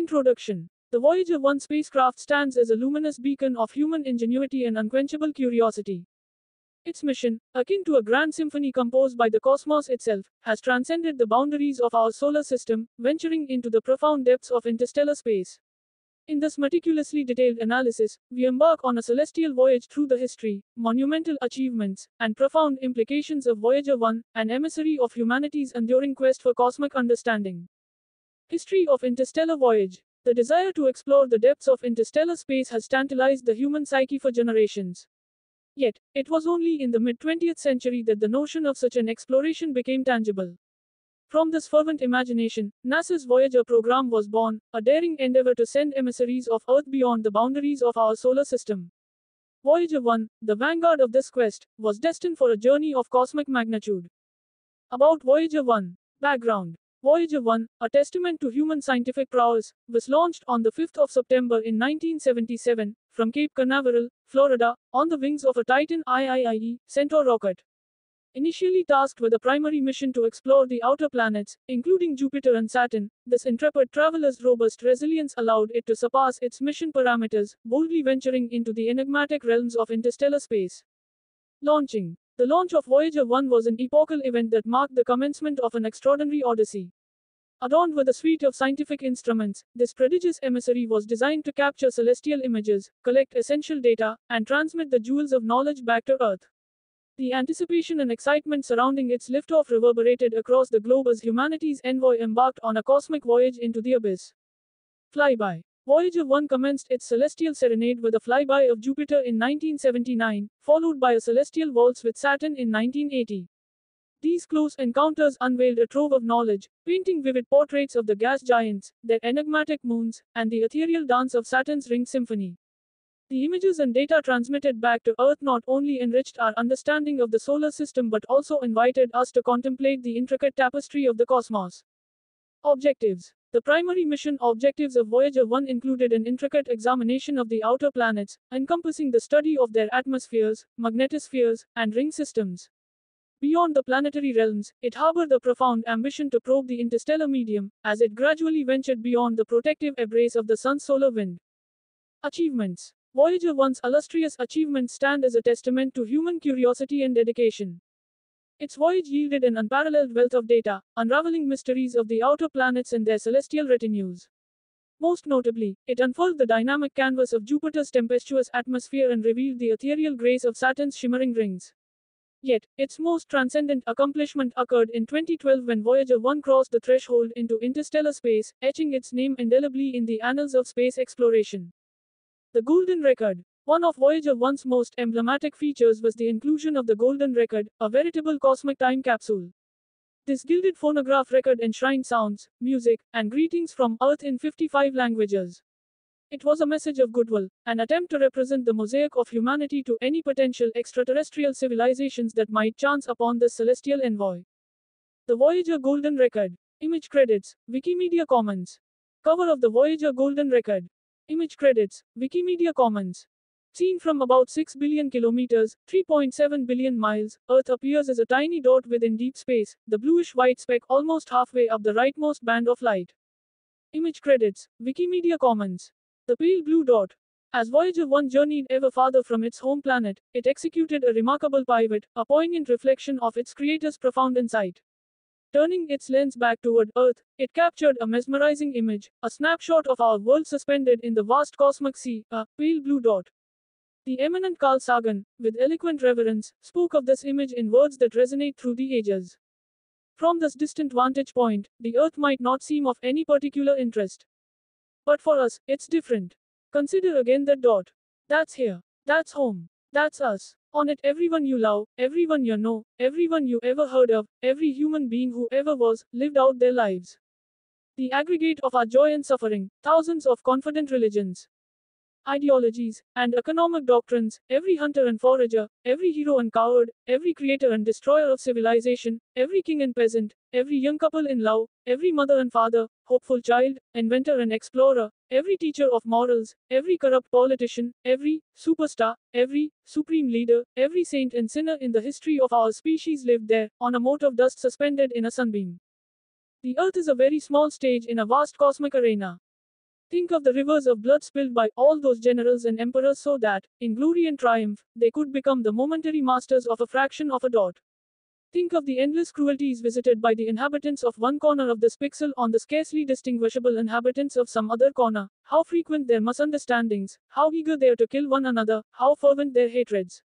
Introduction The Voyager 1 spacecraft stands as a luminous beacon of human ingenuity and unquenchable curiosity. Its mission, akin to a grand symphony composed by the cosmos itself, has transcended the boundaries of our solar system, venturing into the profound depths of interstellar space. In this meticulously detailed analysis, we embark on a celestial voyage through the history, monumental achievements, and profound implications of Voyager 1, an emissary of humanity's enduring quest for cosmic understanding. History of Interstellar Voyage The desire to explore the depths of interstellar space has tantalized the human psyche for generations. Yet, it was only in the mid 20th century that the notion of such an exploration became tangible. From this fervent imagination, NASA's Voyager program was born, a daring endeavor to send emissaries of Earth beyond the boundaries of our solar system. Voyager 1, the vanguard of this quest, was destined for a journey of cosmic magnitude. About Voyager 1 Background Voyager 1, a testament to human scientific prowess, was launched on the 5th of September in 1977 from Cape Canaveral, Florida, on the wings of a Titan IIIE Centaur rocket. Initially tasked with a primary mission to explore the outer planets, including Jupiter and Saturn, this intrepid traveler's robust resilience allowed it to surpass its mission parameters, boldly venturing into the enigmatic realms of interstellar space. Launching. The launch of Voyager 1 was an epochal event that marked the commencement of an extraordinary odyssey. Adorned with a suite of scientific instruments, this prodigious emissary was designed to capture celestial images, collect essential data, and transmit the jewels of knowledge back to Earth. The anticipation and excitement surrounding its liftoff reverberated across the globe as humanity's envoy embarked on a cosmic voyage into the abyss. Flyby. Voyager 1 commenced its celestial serenade with a flyby of Jupiter in 1979, followed by a celestial waltz with Saturn in 1980. These close encounters unveiled a trove of knowledge, painting vivid portraits of the gas giants, their enigmatic moons, and the ethereal dance of Saturn's ring symphony. The images and data transmitted back to Earth not only enriched our understanding of the solar system but also invited us to contemplate the intricate tapestry of the cosmos. Objectives The primary mission objectives of Voyager 1 included an intricate examination of the outer planets, encompassing the study of their atmospheres, magnetospheres, and ring systems. Beyond the planetary realms, it harbored a profound ambition to probe the interstellar medium, as it gradually ventured beyond the protective embrace of the sun's solar wind. Achievements Voyager 1's illustrious achievements stand as a testament to human curiosity and dedication. Its voyage yielded an unparalleled wealth of data, unraveling mysteries of the outer planets and their celestial retinues. Most notably, it unfurled the dynamic canvas of Jupiter's tempestuous atmosphere and revealed the ethereal grace of Saturn's shimmering rings. Yet, its most transcendent accomplishment occurred in 2012 when Voyager 1 crossed the threshold into interstellar space, etching its name indelibly in the annals of space exploration. The Golden Record. One of Voyager 1's most emblematic features was the inclusion of the Golden Record, a veritable cosmic time capsule. This gilded phonograph record enshrined sounds, music, and greetings from Earth in 55 languages. It was a message of goodwill, an attempt to represent the mosaic of humanity to any potential extraterrestrial civilizations that might chance upon this celestial envoy. The Voyager Golden Record. Image credits, Wikimedia Commons. Cover of the Voyager Golden Record. Image credits, Wikimedia Commons. Seen from about 6 billion kilometers, 3.7 billion miles, Earth appears as a tiny dot within deep space, the bluish white speck almost halfway up the rightmost band of light. Image credits, Wikimedia Commons. The pale blue dot. As Voyager 1 journeyed ever farther from its home planet, it executed a remarkable pivot, a poignant reflection of its creator's profound insight. Turning its lens back toward Earth, it captured a mesmerizing image, a snapshot of our world suspended in the vast cosmic sea, a pale blue dot. The eminent Carl Sagan, with eloquent reverence, spoke of this image in words that resonate through the ages. From this distant vantage point, the Earth might not seem of any particular interest. But for us, it's different. Consider again that dot. That's here. That's home. That's us. On it, everyone you love, everyone you know, everyone you ever heard of, every human being who ever was, lived out their lives. The aggregate of our joy and suffering, thousands of confident religions, ideologies, and economic doctrines, every hunter and forager, every hero and coward, every creator and destroyer of civilization, every king and peasant, every young couple in love, every mother and father, hopeful child, inventor and explorer, every teacher of morals, every corrupt politician, every superstar, every supreme leader, every saint and sinner in the history of our species lived there, on a mote of dust suspended in a sunbeam. The earth is a very small stage in a vast cosmic arena. Think of the rivers of blood spilled by all those generals and emperors so that, in glory and triumph, they could become the momentary masters of a fraction of a dot. Think of the endless cruelties visited by the inhabitants of one corner of this pixel on the scarcely distinguishable inhabitants of some other corner, how frequent their misunderstandings, how eager they are to kill one another, how fervent their hatreds.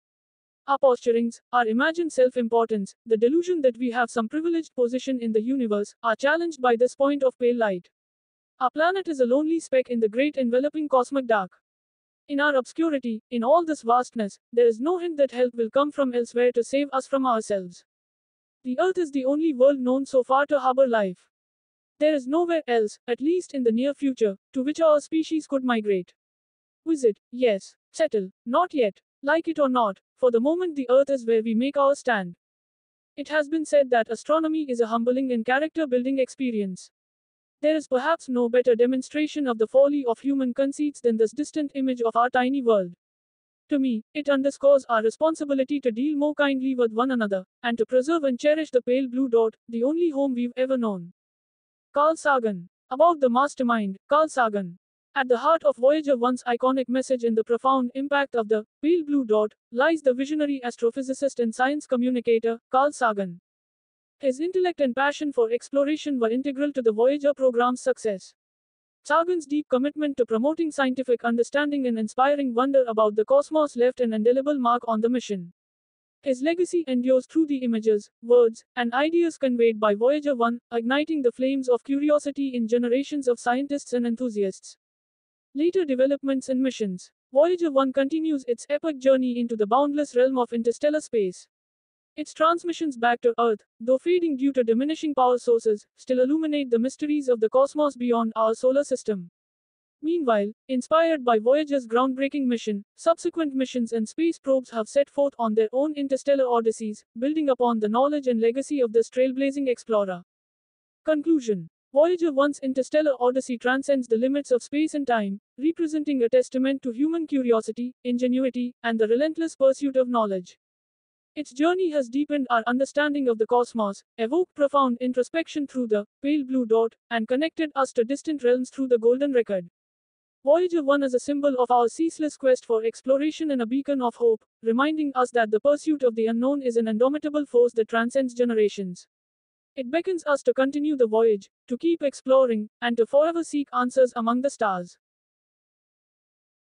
Our posturings, our imagined self importance, the delusion that we have some privileged position in the universe, are challenged by this point of pale light. Our planet is a lonely speck in the great enveloping cosmic dark. In our obscurity, in all this vastness, there is no hint that help will come from elsewhere to save us from ourselves. The Earth is the only world known so far to harbor life. There is nowhere else, at least in the near future, to which our species could migrate. Visit, yes. Settle, not yet. Like it or not, for the moment the Earth is where we make our stand. It has been said that astronomy is a humbling and character building experience. There is perhaps no better demonstration of the folly of human conceits than this distant image of our tiny world. To me, it underscores our responsibility to deal more kindly with one another, and to preserve and cherish the pale blue dot, the only home we've ever known. Carl Sagan. About the mastermind, Carl Sagan. At the heart of Voyager 1's iconic message in the profound impact of the pale blue dot lies the visionary astrophysicist and science communicator, Carl Sagan. His intellect and passion for exploration were integral to the Voyager program's success. Sagan's deep commitment to promoting scientific understanding and inspiring wonder about the cosmos left an indelible mark on the mission. His legacy endures through the images, words, and ideas conveyed by Voyager 1, igniting the flames of curiosity in generations of scientists and enthusiasts. Later developments and missions. Voyager 1 continues its epic journey into the boundless realm of interstellar space. Its transmissions back to Earth, though fading due to diminishing power sources, still illuminate the mysteries of the cosmos beyond our solar system. Meanwhile, inspired by Voyager's groundbreaking mission, subsequent missions and space probes have set forth on their own interstellar odysseys, building upon the knowledge and legacy of this trailblazing explorer. Conclusion Voyager 1's interstellar odyssey transcends the limits of space and time, representing a testament to human curiosity, ingenuity, and the relentless pursuit of knowledge. Its journey has deepened our understanding of the cosmos, evoked profound introspection through the pale blue dot, and connected us to distant realms through the golden record. Voyager 1 is a symbol of our ceaseless quest for exploration and a beacon of hope, reminding us that the pursuit of the unknown is an indomitable force that transcends generations. It beckons us to continue the voyage, to keep exploring, and to forever seek answers among the stars.